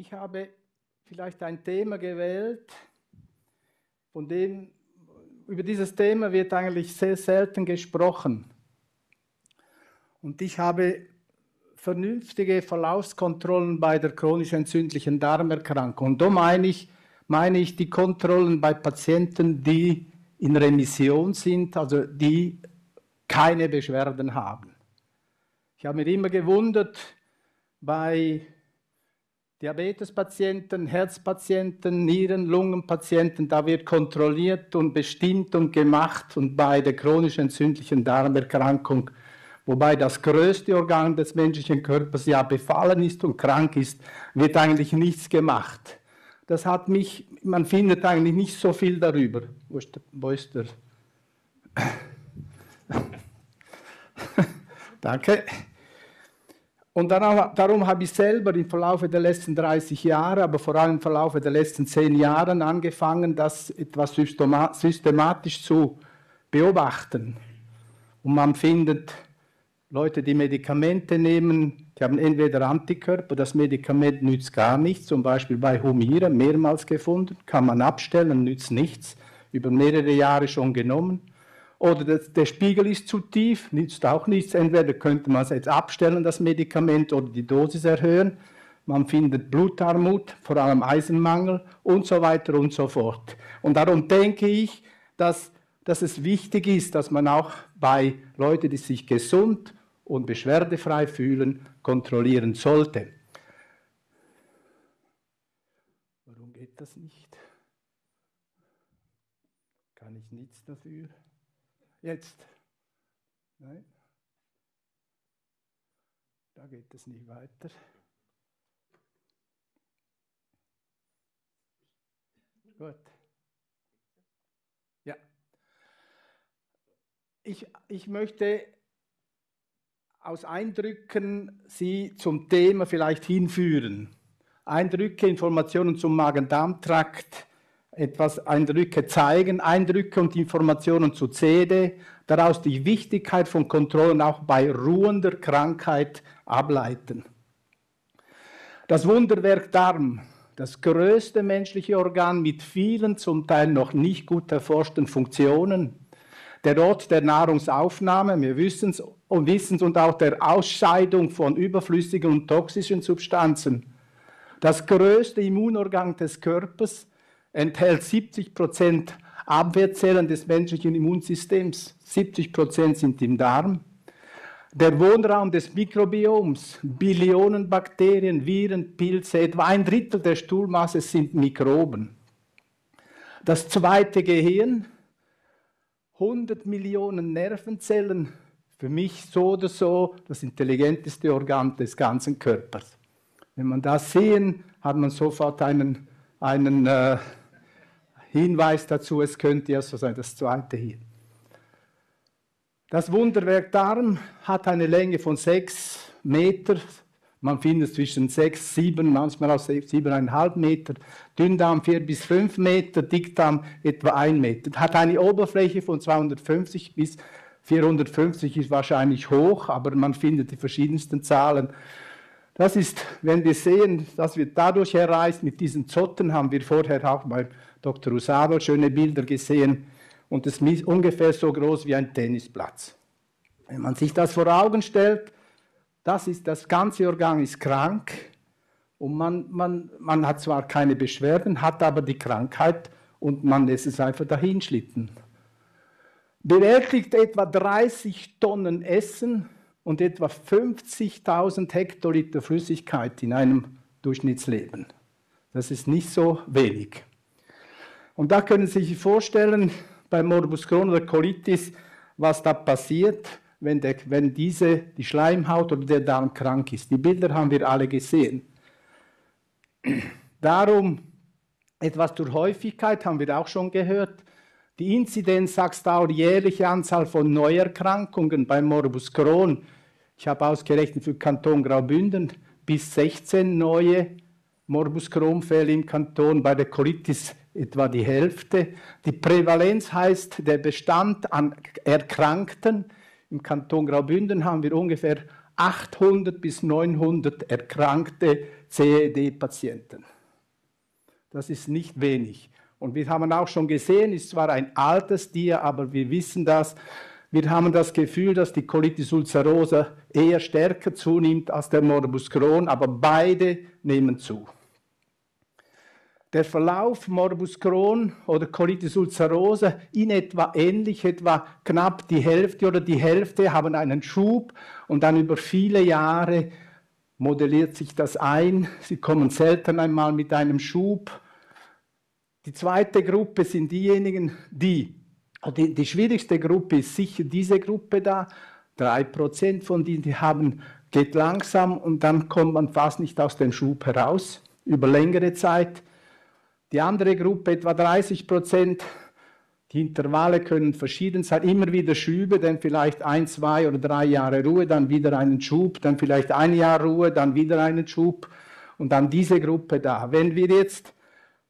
Ich habe vielleicht ein Thema gewählt, von dem über dieses Thema wird eigentlich sehr selten gesprochen. Und ich habe vernünftige Verlaufskontrollen bei der chronisch entzündlichen Darmerkrankung. Und da meine ich, meine ich die Kontrollen bei Patienten, die in Remission sind, also die keine Beschwerden haben. Ich habe mich immer gewundert, bei Diabetespatienten, Herzpatienten, Nieren-, Lungenpatienten, da wird kontrolliert und bestimmt und gemacht und bei der chronisch entzündlichen Darmerkrankung, wobei das größte Organ des menschlichen Körpers ja befallen ist und krank ist, wird eigentlich nichts gemacht. Das hat mich, man findet eigentlich nicht so viel darüber. Wo ist der? Wo ist der? Danke. Und darum, habe ich selber im Verlauf der letzten 30 Jahre, aber vor allem im Verlauf der letzten 10 Jahre angefangen, das etwas systematisch zu beobachten. Und man findet Leute, die Medikamente nehmen, die haben entweder Antikörper, das Medikament nützt gar nichts, zum Beispiel bei Humira, mehrmals gefunden, kann man abstellen, nützt nichts, über mehrere Jahre schon genommen. Oder das, der Spiegel ist zu tief, nützt auch nichts. Entweder könnte man es jetzt abstellen, das Medikament, oder die Dosis erhöhen. Man findet Blutarmut, vor allem Eisenmangel und so weiter und so fort. Und darum denke ich, dass, dass es wichtig ist, dass man auch bei Leuten, die sich gesund und beschwerdefrei fühlen, kontrollieren sollte. Warum geht das nicht? Kann ich nichts dafür? Jetzt. Nein. Da geht es nicht weiter. Gut. Ja. Ich, ich möchte aus Eindrücken Sie zum Thema vielleicht hinführen. Eindrücke, Informationen zum Magen-Darm-Trakt, etwas Eindrücke zeigen, Eindrücke und Informationen zu CD, daraus die Wichtigkeit von Kontrollen auch bei ruhender Krankheit ableiten. Das Wunderwerk Darm, das größte menschliche Organ mit vielen zum Teil noch nicht gut erforschten Funktionen, der Ort der Nahrungsaufnahme, wir wissen es und wissen und auch der Ausscheidung von überflüssigen und toxischen Substanzen. Das größte Immunorgan des Körpers, enthält 70 Prozent Abwehrzellen des menschlichen Immunsystems. 70 Prozent sind im Darm. Der Wohnraum des Mikrobioms, Billionen Bakterien, Viren, Pilze, etwa ein Drittel der Stuhlmasse sind Mikroben. Das zweite Gehirn, 100 Millionen Nervenzellen, für mich so oder so das intelligenteste Organ des ganzen Körpers. Wenn man das sehen, hat man sofort einen, einen äh, Hinweis dazu, es könnte ja so sein, das zweite hier. Das Wunderwerk Darm hat eine Länge von 6 Meter, man findet zwischen 6, 7, manchmal auch 7,5 Meter, Dünndarm 4 bis 5 Meter, Dickdarm etwa 1 Meter. Hat eine Oberfläche von 250 bis 450 ist wahrscheinlich hoch, aber man findet die verschiedensten Zahlen. Das ist, wenn wir sehen, dass wir dadurch erreicht, mit diesen Zotten haben wir vorher auch beim Dr. Usado schöne Bilder gesehen und es ist ungefähr so groß wie ein Tennisplatz. Wenn man sich das vor Augen stellt, das, ist, das ganze Organ ist krank und man, man, man hat zwar keine Beschwerden, hat aber die Krankheit und man lässt es einfach dahinschlitten. Bewältigt etwa 30 Tonnen Essen und etwa 50.000 Hektoliter Flüssigkeit in einem Durchschnittsleben. Das ist nicht so wenig. Und da können Sie sich vorstellen, bei Morbus Crohn oder Colitis, was da passiert, wenn, der, wenn diese, die Schleimhaut oder der Darm krank ist. Die Bilder haben wir alle gesehen. Darum etwas zur Häufigkeit haben wir auch schon gehört. Die Inzidenz sagt auch jährliche Anzahl von Neuerkrankungen bei Morbus Crohn. Ich habe ausgerechnet für Kanton Graubünden bis 16 neue Morbus Crohn-Fälle im Kanton, bei der Colitis etwa die Hälfte. Die Prävalenz heißt der Bestand an Erkrankten. Im Kanton Graubünden haben wir ungefähr 800 bis 900 Erkrankte CED-Patienten. Das ist nicht wenig. Und wir haben auch schon gesehen, ist zwar ein altes Tier, aber wir wissen das. Wir haben das Gefühl, dass die Colitis ulcerosa eher stärker zunimmt als der Morbus Crohn, aber beide nehmen zu. Der Verlauf Morbus Crohn oder Colitis ulcerosa in etwa ähnlich, etwa knapp die Hälfte oder die Hälfte haben einen Schub und dann über viele Jahre modelliert sich das ein. Sie kommen selten einmal mit einem Schub die zweite Gruppe sind diejenigen, die, die, die schwierigste Gruppe ist sicher diese Gruppe da. Drei Prozent von denen, die haben, geht langsam und dann kommt man fast nicht aus dem Schub heraus, über längere Zeit. Die andere Gruppe, etwa 30 Prozent, die Intervalle können verschieden sein, immer wieder Schübe, dann vielleicht ein, zwei oder drei Jahre Ruhe, dann wieder einen Schub, dann vielleicht ein Jahr Ruhe, dann wieder einen Schub. Und dann diese Gruppe da. Wenn wir jetzt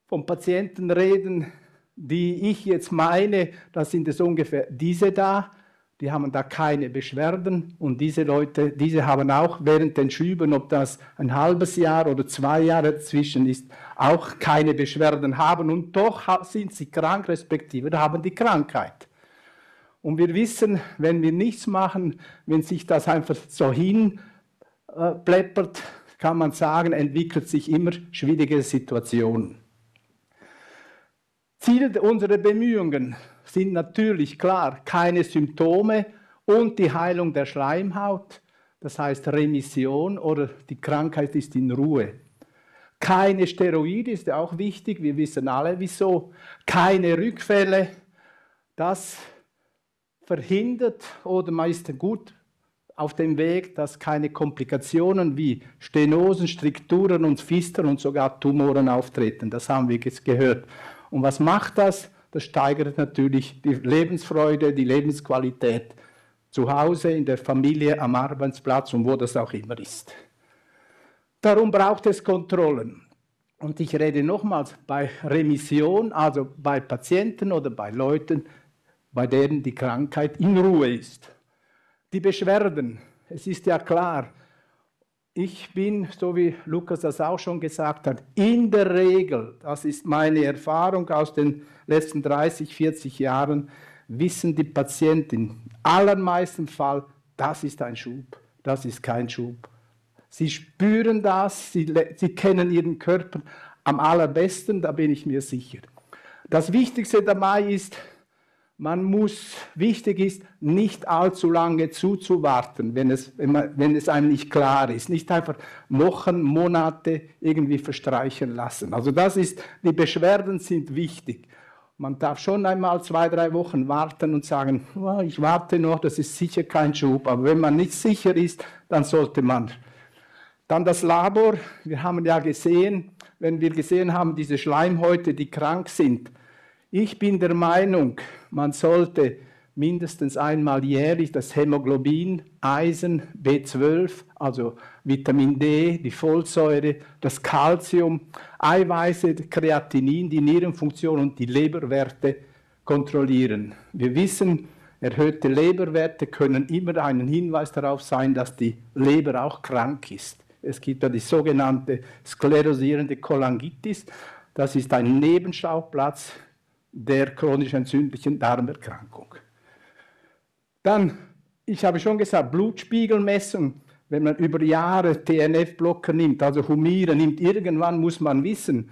von Patienten reden, die ich jetzt meine, da sind es ungefähr diese da, die haben da keine Beschwerden und diese Leute, diese haben auch während den Schüben, ob das ein halbes Jahr oder zwei Jahre dazwischen ist, auch keine Beschwerden haben und doch sind sie krank, respektive haben die Krankheit. Und wir wissen, wenn wir nichts machen, wenn sich das einfach so hinpleppert, kann man sagen, entwickelt sich immer schwierige Situationen. Ziel unserer Bemühungen sind natürlich klar keine Symptome und die Heilung der Schleimhaut, das heißt Remission oder die Krankheit ist in Ruhe. Keine Steroide ist auch wichtig, wir wissen alle wieso. Keine Rückfälle, das verhindert oder man ist gut auf dem Weg, dass keine Komplikationen wie Stenosen, Strukturen und Fistern und sogar Tumoren auftreten. Das haben wir jetzt gehört. Und was macht das? Das steigert natürlich die Lebensfreude, die Lebensqualität zu Hause, in der Familie, am Arbeitsplatz und wo das auch immer ist. Darum braucht es Kontrollen. Und ich rede nochmals bei Remission, also bei Patienten oder bei Leuten, bei denen die Krankheit in Ruhe ist. Die Beschwerden, es ist ja klar, ich bin, so wie Lukas das auch schon gesagt hat, in der Regel, das ist meine Erfahrung aus den letzten 30, 40 Jahren, wissen die Patienten im allermeisten Fall, das ist ein Schub, das ist kein Schub. Sie spüren das, sie, sie kennen ihren Körper am allerbesten, da bin ich mir sicher. Das Wichtigste dabei ist, man muss, wichtig ist, nicht allzu lange zuzuwarten, wenn es, wenn, man, wenn es einem nicht klar ist. Nicht einfach Wochen, Monate irgendwie verstreichen lassen. Also das ist, die Beschwerden sind wichtig. Man darf schon einmal zwei, drei Wochen warten und sagen, oh, ich warte noch, das ist sicher kein Schub. Aber wenn man nicht sicher ist, dann sollte man. Dann das Labor. Wir haben ja gesehen, wenn wir gesehen haben, diese Schleimhäute, die krank sind, ich bin der Meinung, man sollte mindestens einmal jährlich das Hämoglobin, Eisen, B12, also Vitamin D, die Folsäure, das Calcium, Eiweiße, Kreatinin, die Nierenfunktion und die Leberwerte kontrollieren. Wir wissen, erhöhte Leberwerte können immer ein Hinweis darauf sein, dass die Leber auch krank ist. Es gibt ja die sogenannte sklerosierende Cholangitis. Das ist ein Nebenschauplatz der chronisch entzündlichen Darmerkrankung. Dann, ich habe schon gesagt, Blutspiegelmessung. Wenn man über Jahre TNF-Blocker nimmt, also Humire nimmt, irgendwann muss man wissen,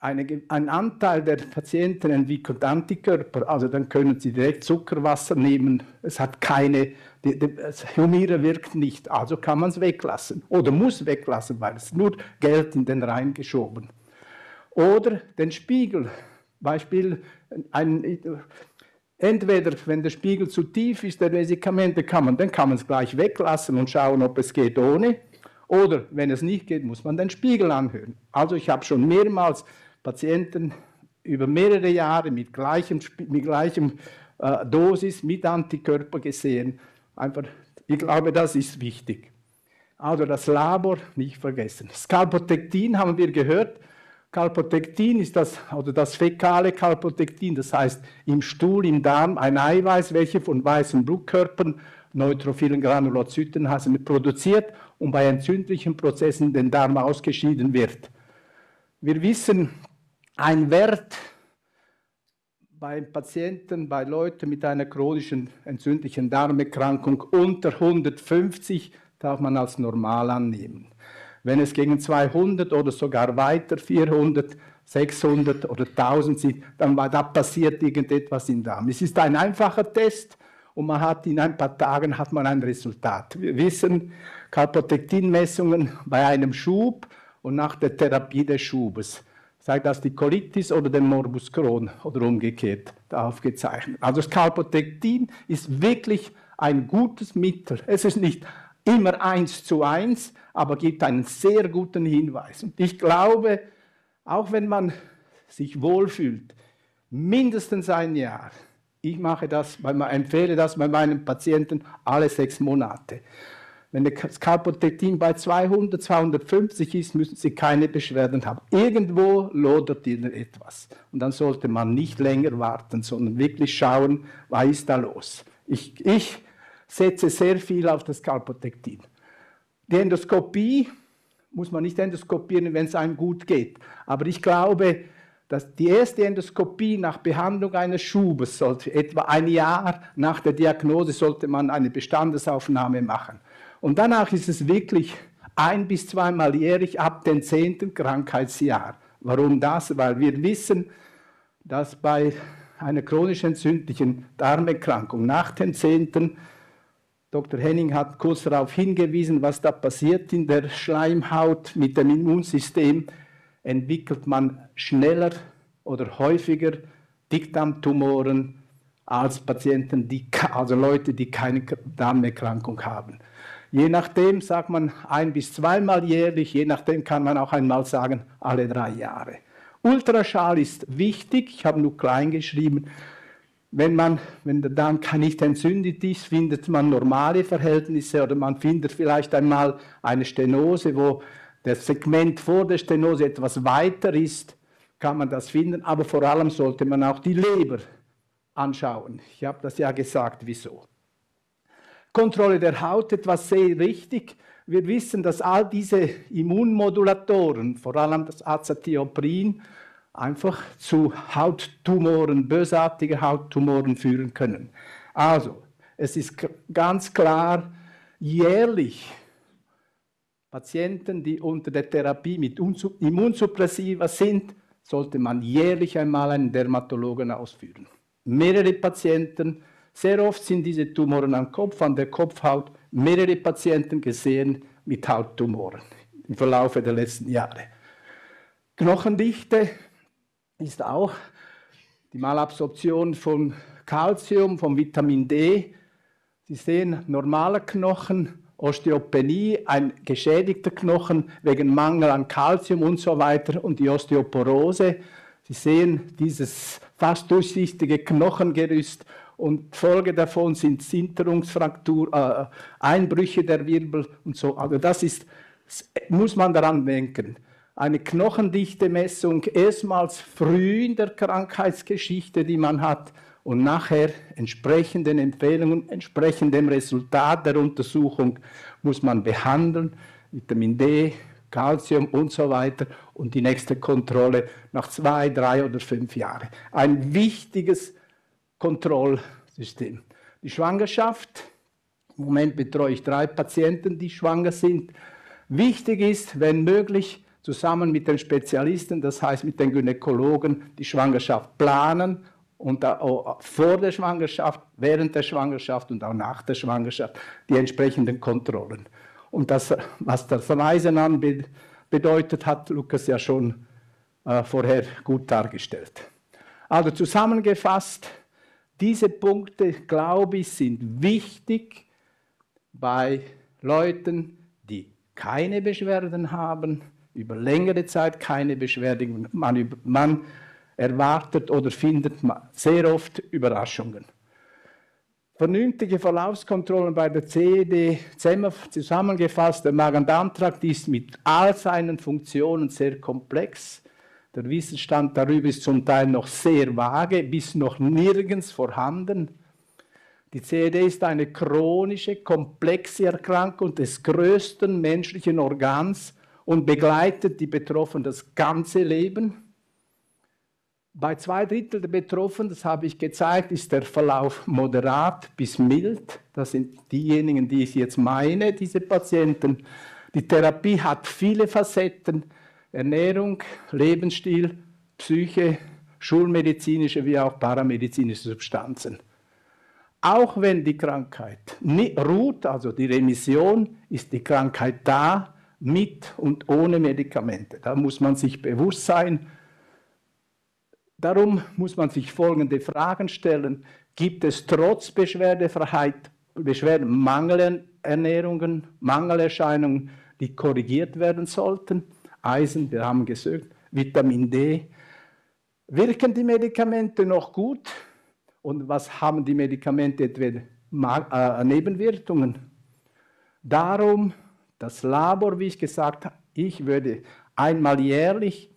eine, ein Anteil der Patienten entwickelt Antikörper, also dann können sie direkt Zuckerwasser nehmen. Es hat keine, die, die, Humire wirkt nicht, also kann man es weglassen oder muss weglassen, weil es nur Geld in den Rhein geschoben. Oder den Spiegel Beispiel, ein, entweder wenn der Spiegel zu tief ist, der Medikamente kann man, dann kann man es gleich weglassen und schauen, ob es geht ohne. Oder wenn es nicht geht, muss man den Spiegel anhören. Also ich habe schon mehrmals Patienten über mehrere Jahre mit gleichem, mit gleichem äh, Dosis, mit Antikörper gesehen. Einfach, ich glaube, das ist wichtig. Also das Labor nicht vergessen. Skalpotectin haben wir gehört, Kalpotektin ist das, oder das fäkale Kalpotektin, das heißt im Stuhl, im Darm ein Eiweiß, welches von weißen Blutkörpern neutrophilen Granulozyten produziert und bei entzündlichen Prozessen den Darm ausgeschieden wird. Wir wissen, ein Wert bei Patienten, bei Leuten mit einer chronischen entzündlichen Darmerkrankung unter 150 darf man als normal annehmen. Wenn es gegen 200 oder sogar weiter 400, 600 oder 1000 sind, dann da passiert irgendetwas im Darm. Es ist ein einfacher Test und man hat in ein paar Tagen hat man ein Resultat. Wir wissen, Kalprotektinmessungen bei einem Schub und nach der Therapie des Schubes sei das die Colitis oder der Morbus Crohn oder umgekehrt aufgezeichnet. Also das Kalprotektin ist wirklich ein gutes Mittel. Es ist nicht immer eins zu eins, aber gibt einen sehr guten Hinweis. Und ich glaube, auch wenn man sich wohlfühlt, mindestens ein Jahr. Ich mache das, empfehle das bei meinen Patienten alle sechs Monate. Wenn das Kalprotektin bei 200, 250 ist, müssen Sie keine Beschwerden haben. Irgendwo lodert Ihnen etwas. Und dann sollte man nicht länger warten, sondern wirklich schauen, was ist da los. Ich, ich setze sehr viel auf das Kalprotektin. Die Endoskopie muss man nicht endoskopieren, wenn es einem gut geht. Aber ich glaube, dass die erste Endoskopie nach Behandlung eines Schubes sollte, etwa ein Jahr nach der Diagnose, sollte man eine Bestandesaufnahme machen. Und danach ist es wirklich ein bis zweimal jährlich ab dem zehnten Krankheitsjahr. Warum das? Weil wir wissen, dass bei einer chronisch entzündlichen Darmerkrankung nach dem zehnten Dr. Henning hat kurz darauf hingewiesen, was da passiert in der Schleimhaut mit dem Immunsystem, entwickelt man schneller oder häufiger Dickdarmtumoren als Patienten, die, also Leute, die keine Darmerkrankung haben. Je nachdem sagt man ein bis zweimal jährlich, je nachdem kann man auch einmal sagen, alle drei Jahre. Ultraschall ist wichtig, ich habe nur klein geschrieben. Wenn, man, wenn der Darm nicht entzündet ist, findet man normale Verhältnisse oder man findet vielleicht einmal eine Stenose, wo das Segment vor der Stenose etwas weiter ist, kann man das finden. Aber vor allem sollte man auch die Leber anschauen. Ich habe das ja gesagt, wieso. Kontrolle der Haut etwas sehr richtig. Wir wissen, dass all diese Immunmodulatoren, vor allem das Azathioprin, einfach zu Hauttumoren, bösartige Hauttumoren führen können. Also, es ist ganz klar, jährlich Patienten, die unter der Therapie mit Immunsuppressiva sind, sollte man jährlich einmal einen Dermatologen ausführen. Mehrere Patienten sehr oft sind diese Tumoren am Kopf, an der Kopfhaut, mehrere Patienten gesehen mit Hauttumoren im Verlauf der letzten Jahre. Knochendichte ist auch die Malabsorption von Calcium, von Vitamin D. Sie sehen normale Knochen, Osteopenie, ein geschädigter Knochen wegen Mangel an Calcium und so weiter und die Osteoporose. Sie sehen dieses fast durchsichtige Knochengerüst und Folge davon sind Sinterungsfraktur, äh, Einbrüche der Wirbel und so. Also das ist, muss man daran denken. Eine Knochendichte-Messung erstmals früh in der Krankheitsgeschichte, die man hat, und nachher entsprechenden Empfehlungen, entsprechend dem Resultat der Untersuchung muss man behandeln, Vitamin D, Calcium und so weiter und die nächste Kontrolle nach zwei, drei oder fünf Jahren. Ein wichtiges Kontrollsystem. Die Schwangerschaft, im Moment betreue ich drei Patienten, die schwanger sind. Wichtig ist, wenn möglich, zusammen mit den Spezialisten, das heißt mit den Gynäkologen, die Schwangerschaft planen und auch vor der Schwangerschaft, während der Schwangerschaft und auch nach der Schwangerschaft die entsprechenden Kontrollen. Und das, was das Reisen an bedeutet, hat Lukas ja schon äh, vorher gut dargestellt. Also zusammengefasst, diese Punkte, glaube ich, sind wichtig bei Leuten, die keine Beschwerden haben, über längere Zeit keine Beschwerden. Man, man erwartet oder findet sehr oft Überraschungen. Vernünftige Verlaufskontrollen bei der CED, zusammengefasst, der Magen-Darm-Trakt ist mit all seinen Funktionen sehr komplex. Der Wissensstand darüber ist zum Teil noch sehr vage, bis noch nirgends vorhanden. Die CED ist eine chronische, komplexe Erkrankung des größten menschlichen Organs und begleitet die Betroffenen das ganze Leben. Bei zwei Drittel der Betroffenen, das habe ich gezeigt, ist der Verlauf moderat bis mild. Das sind diejenigen, die ich jetzt meine, diese Patienten. Die Therapie hat viele Facetten. Ernährung, Lebensstil, Psyche, schulmedizinische wie auch paramedizinische Substanzen. Auch wenn die Krankheit ruht, also die Remission, ist die Krankheit da, mit und ohne Medikamente. Da muss man sich bewusst sein, Darum muss man sich folgende Fragen stellen. Gibt es trotz Beschwerdefreiheit Beschwerden, Mangelernährungen, Mangelerscheinungen, die korrigiert werden sollten? Eisen, wir haben gesagt, Vitamin D. Wirken die Medikamente noch gut? Und was haben die Medikamente etwa äh, Nebenwirkungen? Darum das Labor, wie ich gesagt habe, ich würde einmal jährlich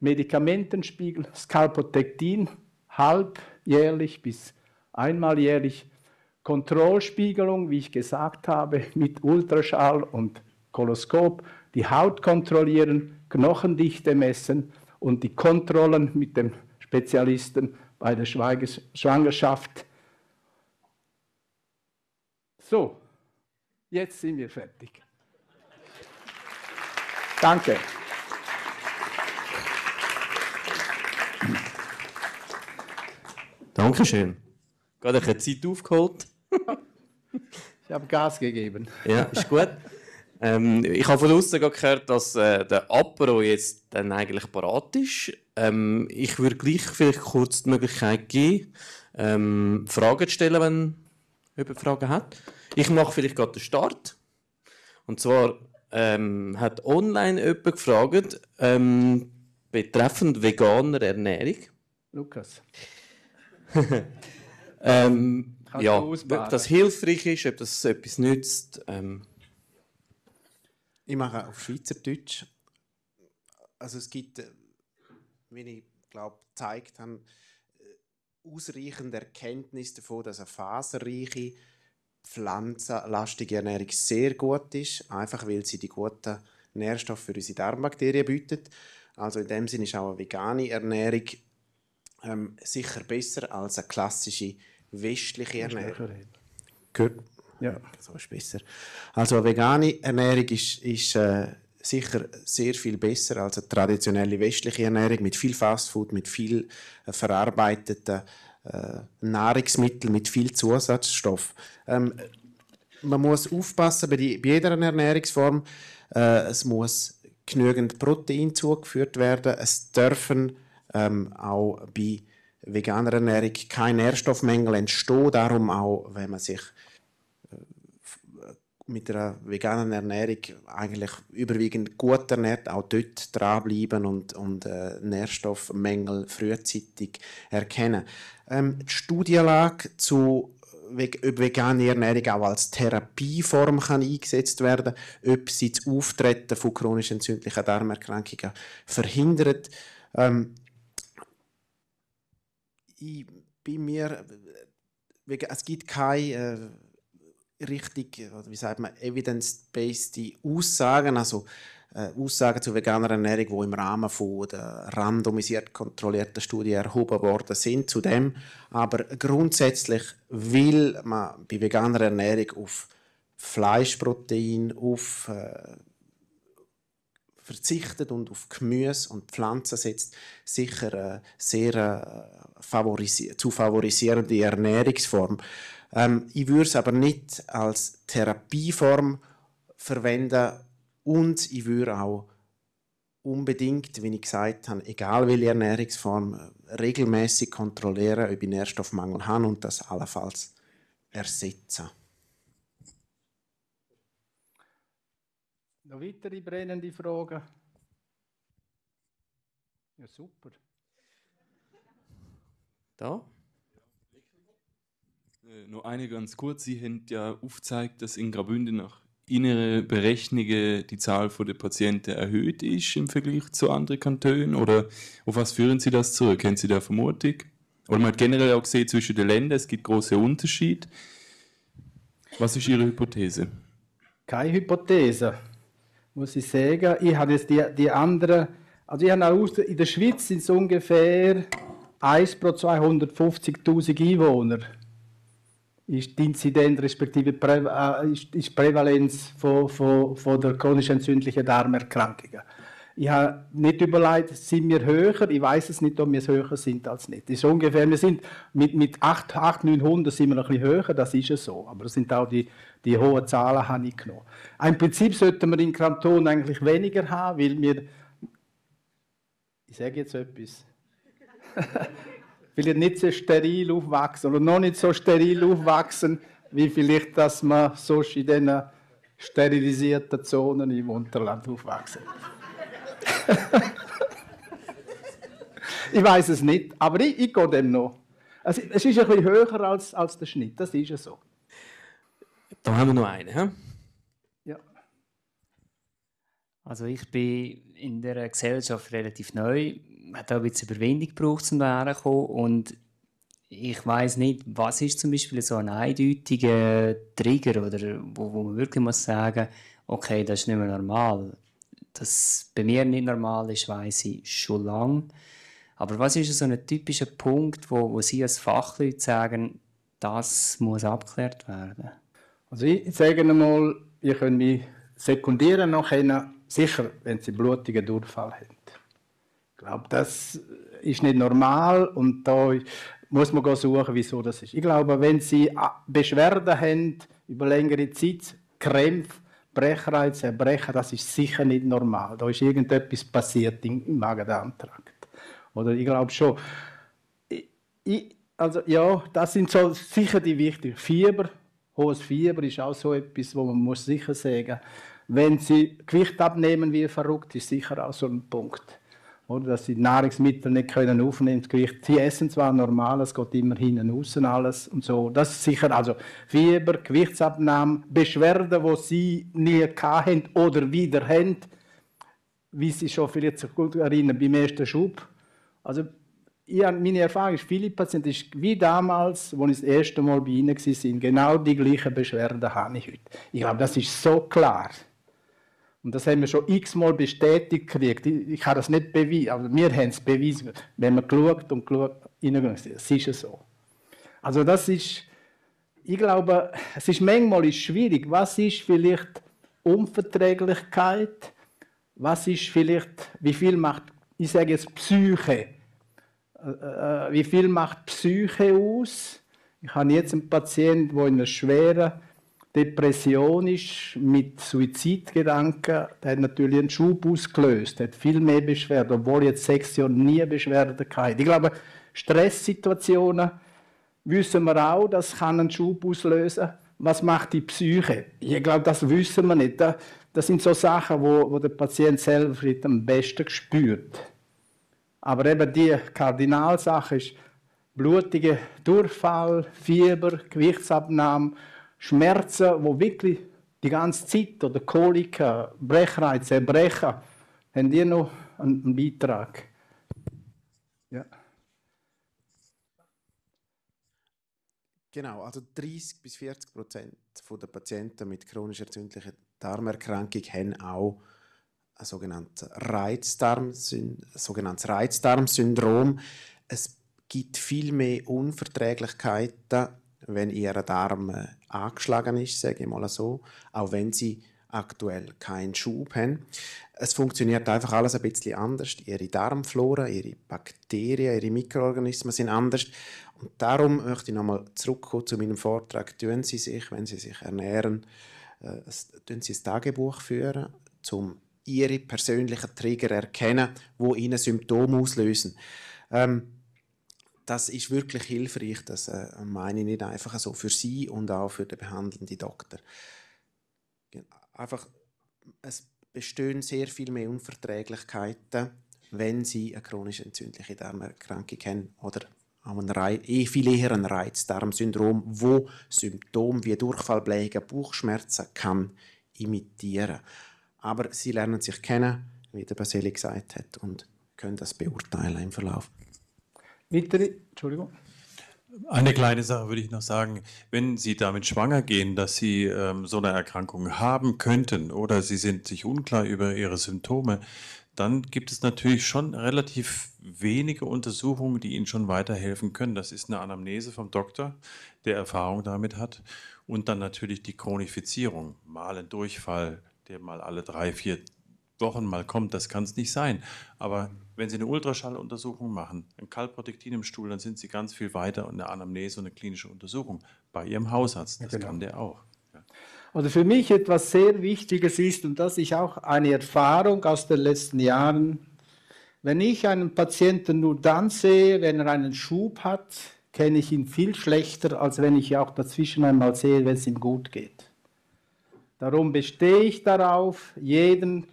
Medikamentenspiegel, Skalpotectin, halbjährlich bis einmaljährlich, Kontrollspiegelung, wie ich gesagt habe, mit Ultraschall und Koloskop, die Haut kontrollieren, Knochendichte messen und die Kontrollen mit dem Spezialisten bei der Schwangerschaft. So, jetzt sind wir fertig. Danke. Dankeschön. Gerade eine Zeit aufgeholt. ich habe Gas gegeben. Ja, ist gut. Ähm, ich habe von außen gehört, dass äh, der Apero jetzt dann eigentlich parat ist. Ähm, ich würde gleich vielleicht kurz die Möglichkeit geben, ähm, Fragen zu stellen, wenn jemand Fragen hat. Ich mache vielleicht gerade den Start. Und zwar ähm, hat online jemand gefragt, ähm, betreffend veganer Ernährung. Lukas. ähm, ja, ob das hilfreich ist, ob das etwas nützt. Ähm. Ich mache auf Schweizerdeutsch. Also es gibt, äh, wie ich glaube, gezeigt habe, äh, ausreichende Erkenntnis davon, dass eine faserreiche, pflanzenlastige Ernährung sehr gut ist, einfach weil sie die guten Nährstoffe für unsere Darmbakterien bietet. Also in dem Sinne ist auch eine vegane Ernährung ähm, sicher besser als eine klassische westliche Ernährung. Gut. Ja. So ist besser. Also eine vegane Ernährung ist, ist äh, sicher sehr viel besser als eine traditionelle westliche Ernährung mit viel Fastfood, mit viel äh, verarbeiteten äh, Nahrungsmitteln, mit viel Zusatzstoff. Ähm, man muss aufpassen bei, die, bei jeder Ernährungsform. Äh, es muss genügend Protein zugeführt werden. Es dürfen ähm, auch bei veganer Ernährung keine Nährstoffmängel entstehen. Darum auch, wenn man sich mit einer veganen Ernährung eigentlich überwiegend gut ernährt, auch dort dranbleiben und, und äh, Nährstoffmängel frühzeitig erkennen. Ähm, die Studienlage zu ob vegane Ernährung auch als Therapieform kann eingesetzt werden ob sie das Auftreten von chronisch entzündlichen Darmerkrankungen verhindert. Ähm, ich bin mir, es gibt keine äh, richtig, wie sagt man, evidence-based Aussagen, also äh, Aussagen zu veganer Ernährung, die im Rahmen von der randomisiert kontrollierten Studie erhoben worden sind, zu dem. Aber grundsätzlich will man bei veganer Ernährung auf Fleischprotein, auf äh, verzichtet und auf Gemüse und Pflanzen setzt, sicher äh, sehr äh, favorisi zu favorisierende Ernährungsform. Ähm, ich würde es aber nicht als Therapieform verwenden und ich würde auch unbedingt, wie ich gesagt habe, egal welche Ernährungsform, regelmäßig kontrollieren, ob ich Nährstoffmangel habe und das allenfalls ersetzen. Noch weitere brennende Fragen? Ja, super. Da? Äh, noch eine ganz kurz. Sie haben ja aufgezeigt, dass in Graubünden nach inneren Berechnungen die Zahl der Patienten erhöht ist im Vergleich zu anderen Kantonen? Oder auf was führen Sie das zurück? Kennen Sie da Vermutung? Und man hat generell auch gesehen zwischen den Ländern, es gibt große Unterschiede. Was ist Ihre Hypothese? Keine Hypothese, muss ich sagen. Ich habe jetzt die, die anderen, also ich habe auch in der Schweiz sind es ungefähr 1 pro 250.000 Einwohner ist die Inzidenz respektive Prä, äh, ist, ist Prävalenz von, von, von der chronisch entzündlichen Darmerkrankungen. Ich habe nicht überlegt, sind wir höher? Ich weiß es nicht, ob wir höher sind als nicht. Ist ungefähr, wir sind mit, mit 8, 8, 900 sind wir ein bisschen höher, das ist es so. Aber das sind auch die, die hohen Zahlen, habe ich genommen. Im Prinzip sollten wir im Kanton eigentlich weniger haben, weil wir, ich sage jetzt etwas, vielleicht nicht so steril aufwachsen oder noch nicht so steril aufwachsen, wie vielleicht, dass man sonst in diesen sterilisierten Zonen im Unterland aufwachsen. Ich weiß es nicht, aber ich, ich gehe dem noch. Also, es ist ein bisschen höher als, als der Schnitt, das ist ja so. Da haben wir noch einen. He? Ja. Also ich bin in der Gesellschaft relativ neu, hat auch ein bisschen Überwindung gebraucht, um daher zu kommen. Und ich weiß nicht, was ist zum Beispiel so ein eindeutiger Trigger oder wo, wo man wirklich muss sagen, okay, das ist nicht mehr normal. Dass bei mir nicht normal ist, weiß ich schon lange. Aber was ist so ein typischer Punkt, wo, wo Sie als Fachleute sagen, das muss abgeklärt werden? Also ich sage einmal, ihr könnt mich sekundieren noch sicher, wenn Sie blutigen Durchfall haben. Ich glaube, das ist nicht normal und da muss man suchen, wieso das ist. Ich glaube, wenn Sie Beschwerden haben über längere Zeit, Krämpfe, Brechreiz, Erbrechen, das ist sicher nicht normal. Da ist irgendetwas passiert im Magen-Darm-Trakt. Oder ich glaube schon. Ich, also ja, das sind so sicher die wichtigen. Fieber, hohes Fieber ist auch so etwas, wo man muss sicher sagen, wenn sie Gewicht abnehmen wie verrückt, ist sicher auch so ein Punkt. Oder, dass sie Nahrungsmittel nicht können aufnehmen das Gewicht. Sie essen zwar normal, es geht immer hinten raus alles und so. Das ist sicher, also Fieber, Gewichtsabnahme, Beschwerden, die sie nie hatten oder wieder haben, wie sie schon vielleicht sich gut erinnern beim ersten Schub. Also ich, meine Erfahrung ist, viele Patienten ist wie damals, als ich das erste Mal bei ihnen war, genau die gleichen Beschwerden habe ich heute. Ich glaube, das ist so klar. Und das haben wir schon x-mal bestätigt gekriegt. Ich, ich kann das nicht beweisen, aber wir haben es bewiesen. Wenn man geschaut und geschaut, es ist so. Also das ist, ich glaube, es ist manchmal schwierig. Was ist vielleicht Unverträglichkeit? Was ist vielleicht, wie viel macht, ich sage jetzt Psyche? Äh, äh, wie viel macht Psyche aus? Ich habe jetzt einen Patienten, der in einer schweren Depression ist mit Suizidgedanken, der hat natürlich einen Schub ausgelöst, hat viel mehr Beschwerden, obwohl jetzt sechs Jahre nie Beschwerden hatte. Ich glaube, Stresssituationen wissen wir auch, das kann einen Schub auslösen. Was macht die Psyche? Ich glaube, das wissen wir nicht. Das sind so Sachen, wo, wo der Patient selber am besten spürt. Aber eben die Kardinalsache ist blutiger Durchfall, Fieber, Gewichtsabnahme Schmerzen, wo wirklich die ganze Zeit oder Koliken, Brechreize, Erbrechen, haben die noch einen, Beitrag? Ja. Genau, also 30 bis 40 Prozent der Patienten mit chronisch entzündlicher Darmerkrankung haben auch ein sogenanntes, Reizdarm, sogenanntes Reizdarmsyndrom. Es gibt viel mehr Unverträglichkeiten wenn ihr Darm äh, angeschlagen ist, sage ich mal so, auch wenn sie aktuell keinen Schub haben. Es funktioniert einfach alles ein bisschen anders. Ihre Darmflora, ihre Bakterien, ihre Mikroorganismen sind anders. Und darum möchte ich nochmal zurückkommen zu meinem Vortrag. Tun Sie sich, wenn Sie sich ernähren, äh, tun Sie ein Tagebuch führen, um Ihre persönlichen Trigger erkennen, wo Ihnen Symptome auslösen. Ähm, das ist wirklich hilfreich. Das äh, meine ich nicht einfach so für Sie und auch für den behandelnden Doktor. Einfach, es bestehen sehr viel mehr Unverträglichkeiten, wenn Sie eine chronisch entzündliche Darmerkrankung haben oder auch ein Reiz, eh viel eher ein Reizdarmsyndrom, wo Symptome wie Durchfall, Blähungen, Bauchschmerzen kann imitieren. Aber Sie lernen sich kennen, wie der Baseli gesagt hat, und können das beurteilen im Verlauf. Weitere, Entschuldigung. Eine kleine Sache würde ich noch sagen. Wenn Sie damit schwanger gehen, dass Sie ähm, so eine Erkrankung haben könnten oder Sie sind sich unklar über Ihre Symptome, dann gibt es natürlich schon relativ wenige Untersuchungen, die Ihnen schon weiterhelfen können. Das ist eine Anamnese vom Doktor, der Erfahrung damit hat. Und dann natürlich die Chronifizierung, mal ein Durchfall, der mal alle drei, vier Wochen mal kommt, das kann es nicht sein. Aber wenn Sie eine Ultraschalluntersuchung machen, ein Kalprotektin im Stuhl, dann sind Sie ganz viel weiter und eine Anamnese und eine klinische Untersuchung bei Ihrem Hausarzt. Das ja, genau. kann der auch. Ja. Also für mich etwas sehr Wichtiges ist, und das ist auch eine Erfahrung aus den letzten Jahren, wenn ich einen Patienten nur dann sehe, wenn er einen Schub hat, kenne ich ihn viel schlechter, als wenn ich auch dazwischen einmal sehe, wenn es ihm gut geht. Darum bestehe ich darauf, jeden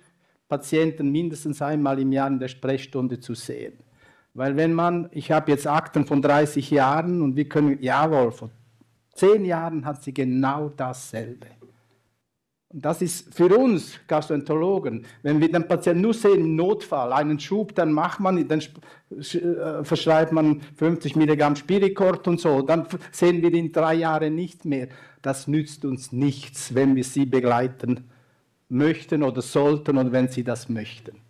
Patienten mindestens einmal im Jahr in der Sprechstunde zu sehen. Weil wenn man, ich habe jetzt Akten von 30 Jahren und wir können, jawohl, vor 10 Jahren hat sie genau dasselbe. Und das ist für uns Gastroenterologen, wenn wir den Patienten nur sehen im Notfall, einen Schub, dann macht man, dann äh, verschreibt man 50 Milligramm Spiricort und so, dann sehen wir ihn drei Jahre nicht mehr. Das nützt uns nichts, wenn wir sie begleiten möchten oder sollten und wenn sie das möchten.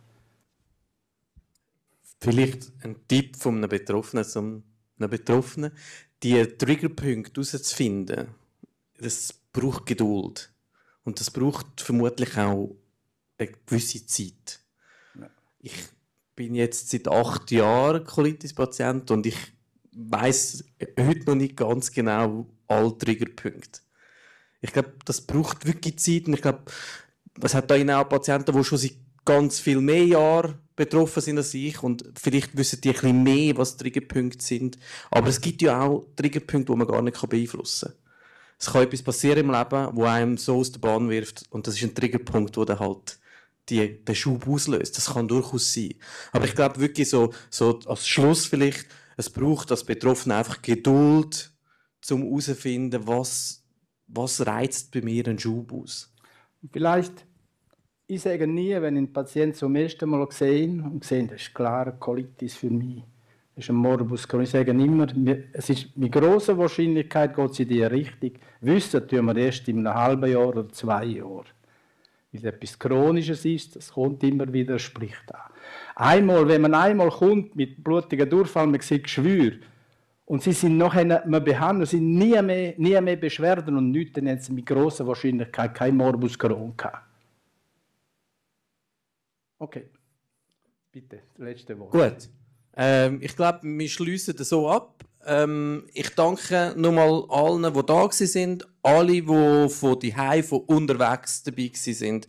Vielleicht ein Tipp von einem Betroffenen zum einem Betroffenen, die Triggerpunkte herauszufinden, das braucht Geduld. Und das braucht vermutlich auch eine gewisse Zeit. Ja. Ich bin jetzt seit acht Jahren Colitis-Patient und ich weiß heute noch nicht ganz genau alle Triggerpunkte. Ich glaube, das braucht wirklich Zeit und ich glaube, es hat da auch Patienten, die schon seit ganz viel mehr Jahren betroffen sind als ich und vielleicht wissen die ein bisschen mehr, was Triggerpunkte sind. Aber es gibt ja auch Triggerpunkte, die man gar nicht beeinflussen kann es kann etwas passieren im Leben, wo einem so aus der Bahn wirft und das ist ein Triggerpunkt, wo dann halt die, den Schub auslöst. Das kann durchaus sein. Aber ich glaube wirklich so, so als Schluss vielleicht, es braucht als Betroffene einfach Geduld, um herauszufinden, was, was reizt bei mir einen Schub aus. Vielleicht, ich sage nie, wenn ich einen Patienten zum ersten Mal gesehen und gesehen, das ist klar Colitis für mich ist ein Morbus. Ich sage immer, es ist mit großer Wahrscheinlichkeit geht es in die Richtung. Wissen tun wir erst in einem halben Jahr oder zwei Jahren. Weil etwas Chronisches ist, das kommt immer wieder, spricht an. Einmal, wenn man einmal kommt mit blutigen Durchfall, man sieht Geschwür, und sie sind nachher, man behandelt, sind nie mehr, nie mehr Beschwerden und haben sie mit großer Wahrscheinlichkeit kein Morbus Crohn gehabt. Okay. Bitte, letzte Wort. Gut. Ähm, ich glaube, wir schließen das so ab. Ähm, ich danke nochmal allen, die da sind, alle, die von die von unterwegs dabei sind.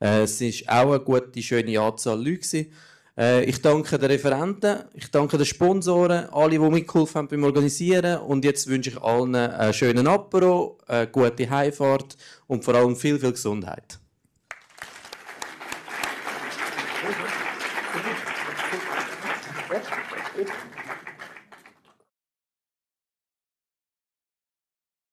Äh, es war auch eine gute, schöne Anzahl Leute. Äh, ich danke den Referenten, ich danke den Sponsoren, alle, die mitgeholfen haben beim Organisieren. Und jetzt wünsche ich allen einen schönen Apero, eine gute Heimfahrt und vor allem viel, viel Gesundheit.